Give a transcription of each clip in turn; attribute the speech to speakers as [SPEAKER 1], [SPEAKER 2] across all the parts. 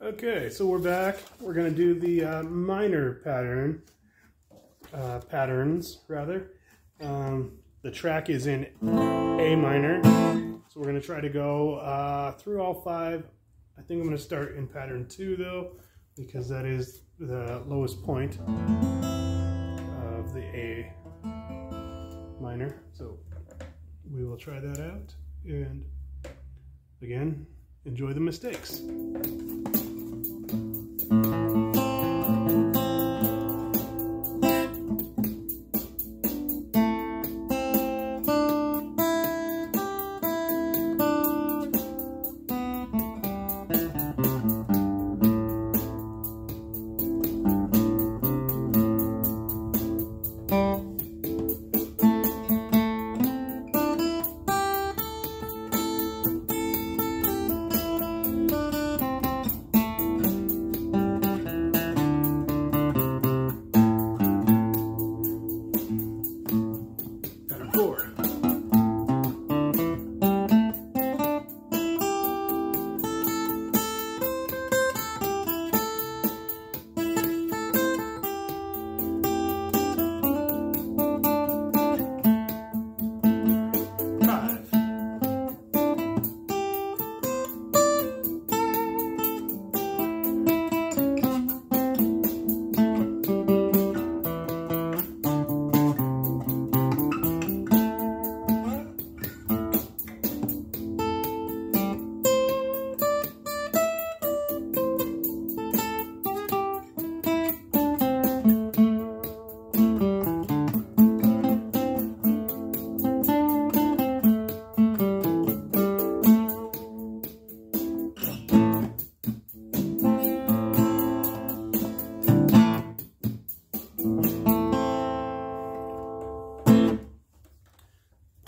[SPEAKER 1] Okay, so we're back. We're gonna do the uh, minor pattern, uh, patterns rather. Um, the track is in A minor, so we're gonna try to go uh, through all five. I think I'm gonna start in pattern two though, because that is the lowest point of the A minor. So we will try that out, and again, enjoy the mistakes.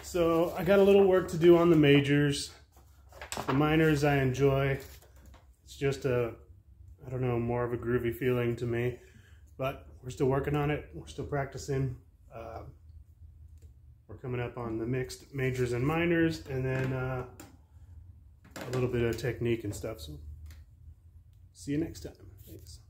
[SPEAKER 1] So I got a little work to do on the majors. The minors I enjoy. It's just a, I don't know, more of a groovy feeling to me. But we're still working on it. We're still practicing. Uh, we're coming up on the mixed majors and minors, and then uh, a little bit of technique and stuff. So see you next time. Thanks.